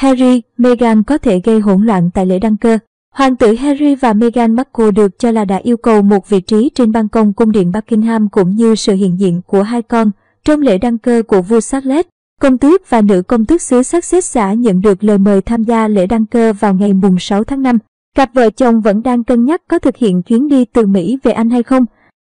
Harry, Meghan có thể gây hỗn loạn tại lễ đăng cơ. Hoàng tử Harry và Meghan Markle được cho là đã yêu cầu một vị trí trên ban công cung điện Buckingham cũng như sự hiện diện của hai con trong lễ đăng cơ của vua Charles. Công tước và nữ công tước xứ Sussex xã nhận được lời mời tham gia lễ đăng cơ vào ngày mùng 6 tháng 5. Cặp vợ chồng vẫn đang cân nhắc có thực hiện chuyến đi từ Mỹ về Anh hay không.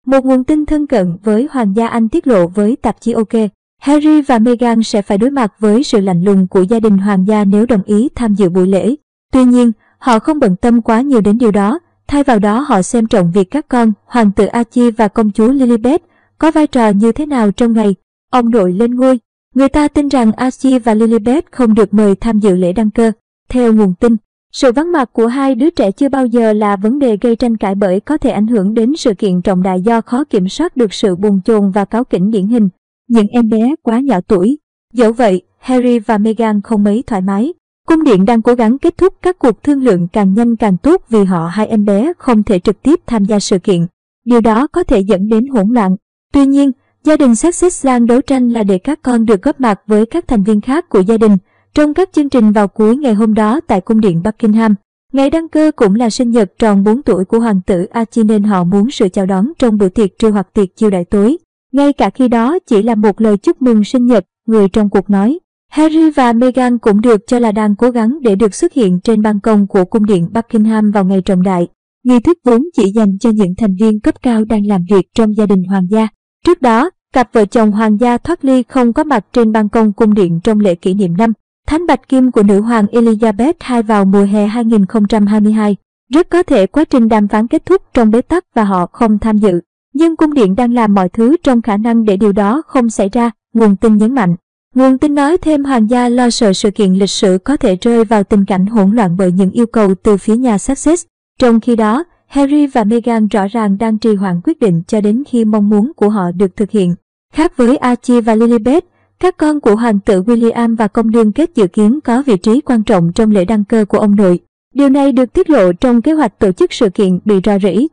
Một nguồn tin thân cận với Hoàng gia Anh tiết lộ với tạp chí OK. Harry và Meghan sẽ phải đối mặt với sự lạnh lùng của gia đình hoàng gia nếu đồng ý tham dự buổi lễ. Tuy nhiên, họ không bận tâm quá nhiều đến điều đó, thay vào đó họ xem trọng việc các con, hoàng tử Archie và công chúa Lilibet, có vai trò như thế nào trong ngày ông nội lên ngôi. Người ta tin rằng Archie và Lilibet không được mời tham dự lễ đăng cơ. Theo nguồn tin, sự vắng mặt của hai đứa trẻ chưa bao giờ là vấn đề gây tranh cãi bởi có thể ảnh hưởng đến sự kiện trọng đại do khó kiểm soát được sự bồn chồn và cáo kỉnh điển hình. Những em bé quá nhỏ tuổi. Dẫu vậy, Harry và Meghan không mấy thoải mái. Cung điện đang cố gắng kết thúc các cuộc thương lượng càng nhanh càng tốt vì họ hai em bé không thể trực tiếp tham gia sự kiện. Điều đó có thể dẫn đến hỗn loạn. Tuy nhiên, gia đình Sussex đang đấu tranh là để các con được góp mặt với các thành viên khác của gia đình trong các chương trình vào cuối ngày hôm đó tại cung điện Buckingham. Ngày đăng cơ cũng là sinh nhật tròn 4 tuổi của hoàng tử Archie nên họ muốn sự chào đón trong bữa tiệc trưa hoặc tiệc chiêu đại tối. Ngay cả khi đó chỉ là một lời chúc mừng sinh nhật, người trong cuộc nói. Harry và Meghan cũng được cho là đang cố gắng để được xuất hiện trên ban công của cung điện Buckingham vào ngày trọng đại. Nghi thức vốn chỉ dành cho những thành viên cấp cao đang làm việc trong gia đình hoàng gia. Trước đó, cặp vợ chồng hoàng gia thoát ly không có mặt trên ban công cung điện trong lễ kỷ niệm năm Thánh Bạch Kim của nữ hoàng Elizabeth II vào mùa hè 2022. Rất có thể quá trình đàm phán kết thúc trong bế tắc và họ không tham dự. Nhưng cung điện đang làm mọi thứ trong khả năng để điều đó không xảy ra, nguồn tin nhấn mạnh. Nguồn tin nói thêm hoàng gia lo sợ sự kiện lịch sử có thể rơi vào tình cảnh hỗn loạn bởi những yêu cầu từ phía nhà Sussex. Trong khi đó, Harry và Meghan rõ ràng đang trì hoãn quyết định cho đến khi mong muốn của họ được thực hiện. Khác với Archie và Lilibet, các con của hoàng tử William và công đương kết dự kiến có vị trí quan trọng trong lễ đăng cơ của ông nội. Điều này được tiết lộ trong kế hoạch tổ chức sự kiện bị rò rỉ.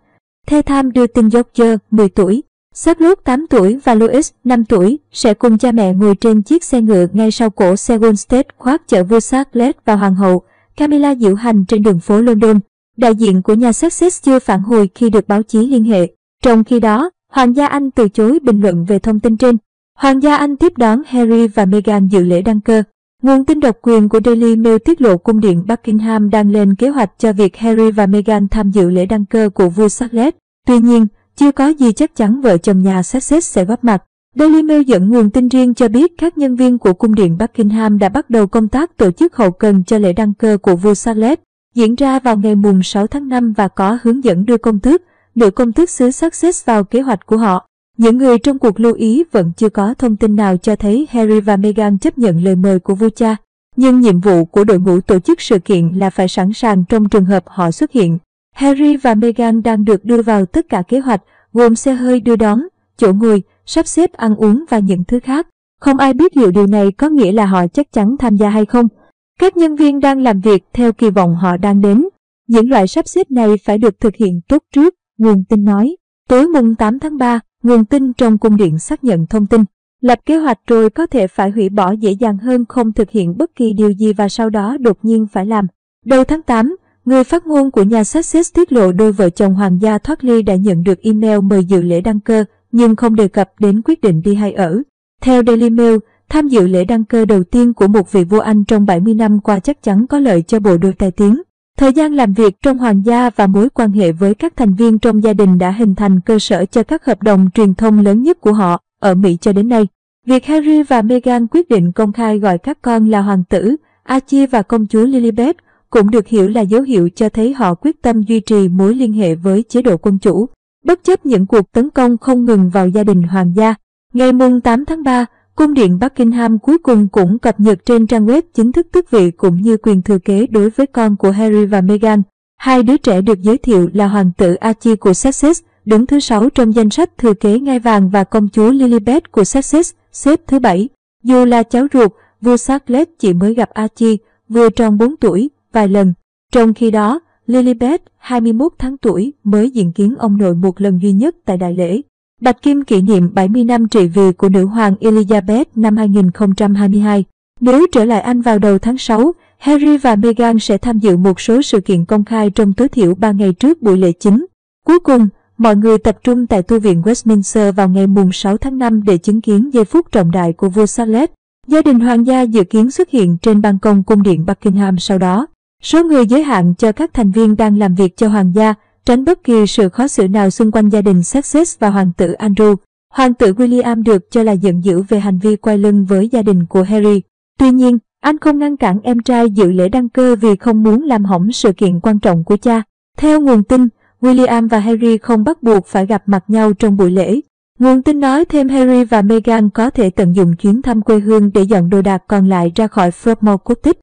The tham đưa tin George, 10 tuổi, Charlotte 8 tuổi và Louis 5 tuổi sẽ cùng cha mẹ ngồi trên chiếc xe ngựa ngay sau cổ xe Goldstate khoác chở vua Charles và hoàng hậu Camilla diễu hành trên đường phố London. Đại diện của nhà Sussex chưa phản hồi khi được báo chí liên hệ. Trong khi đó, Hoàng gia Anh từ chối bình luận về thông tin trên. Hoàng gia Anh tiếp đón Harry và Meghan dự lễ đăng cơ. Nguồn tin độc quyền của Daily Mail tiết lộ cung điện Buckingham đang lên kế hoạch cho việc Harry và Meghan tham dự lễ đăng cơ của vua Charles. Tuy nhiên, chưa có gì chắc chắn vợ chồng nhà Sussex sẽ góp mặt. Daily Mail dẫn nguồn tin riêng cho biết các nhân viên của cung điện Buckingham đã bắt đầu công tác tổ chức hậu cần cho lễ đăng cơ của vua Charles, diễn ra vào ngày mùng 6 tháng 5 và có hướng dẫn đưa công tước, nữ công tước xứ Sussex vào kế hoạch của họ. Những người trong cuộc lưu ý vẫn chưa có thông tin nào cho thấy Harry và Meghan chấp nhận lời mời của vua cha. Nhưng nhiệm vụ của đội ngũ tổ chức sự kiện là phải sẵn sàng trong trường hợp họ xuất hiện. Harry và Meghan đang được đưa vào tất cả kế hoạch, gồm xe hơi đưa đón, chỗ ngồi, sắp xếp ăn uống và những thứ khác. Không ai biết liệu điều này có nghĩa là họ chắc chắn tham gia hay không. Các nhân viên đang làm việc theo kỳ vọng họ đang đến. Những loại sắp xếp này phải được thực hiện tốt trước, nguồn tin nói. Tối mùng 8 tháng 3, nguồn tin trong cung điện xác nhận thông tin. Lập kế hoạch rồi có thể phải hủy bỏ dễ dàng hơn không thực hiện bất kỳ điều gì và sau đó đột nhiên phải làm. Đầu tháng 8, người phát ngôn của nhà Sussex tiết lộ đôi vợ chồng hoàng gia thoát ly đã nhận được email mời dự lễ đăng cơ, nhưng không đề cập đến quyết định đi hay ở. Theo Daily Mail, tham dự lễ đăng cơ đầu tiên của một vị vua Anh trong 70 năm qua chắc chắn có lợi cho bộ đôi tai tiếng. Thời gian làm việc trong hoàng gia và mối quan hệ với các thành viên trong gia đình đã hình thành cơ sở cho các hợp đồng truyền thông lớn nhất của họ ở Mỹ cho đến nay. Việc Harry và Meghan quyết định công khai gọi các con là hoàng tử, Archie và công chúa Lilibet cũng được hiểu là dấu hiệu cho thấy họ quyết tâm duy trì mối liên hệ với chế độ quân chủ. Bất chấp những cuộc tấn công không ngừng vào gia đình hoàng gia, ngày mùng 8 tháng 3, Cung điện Buckingham cuối cùng cũng cập nhật trên trang web chính thức tước vị cũng như quyền thừa kế đối với con của Harry và Meghan. Hai đứa trẻ được giới thiệu là hoàng tử Archie của Sussex, đứng thứ sáu trong danh sách thừa kế ngai vàng và công chúa Lilibet của Sussex, xếp thứ bảy. Dù là cháu ruột, vua Charles chỉ mới gặp Archie, vừa tròn 4 tuổi, vài lần. Trong khi đó, Lilibet, 21 tháng tuổi, mới diện kiến ông nội một lần duy nhất tại đại lễ. Bạch Kim kỷ niệm 70 năm trị vì của nữ hoàng Elizabeth năm 2022. Nếu trở lại Anh vào đầu tháng 6, Harry và Meghan sẽ tham dự một số sự kiện công khai trong tối thiểu 3 ngày trước buổi lễ chính. Cuối cùng, mọi người tập trung tại tu viện Westminster vào ngày mùng 6 tháng 5 để chứng kiến giây phút trọng đại của vua Charles. Gia đình hoàng gia dự kiến xuất hiện trên ban công cung điện Buckingham sau đó. Số người giới hạn cho các thành viên đang làm việc cho hoàng gia, tránh bất kỳ sự khó xử nào xung quanh gia đình Sussex và hoàng tử Andrew. Hoàng tử William được cho là giận dữ về hành vi quay lưng với gia đình của Harry. Tuy nhiên, anh không ngăn cản em trai dự lễ đăng cơ vì không muốn làm hỏng sự kiện quan trọng của cha. Theo nguồn tin, William và Harry không bắt buộc phải gặp mặt nhau trong buổi lễ. Nguồn tin nói thêm Harry và Meghan có thể tận dụng chuyến thăm quê hương để dọn đồ đạc còn lại ra khỏi Frogmore Cottage.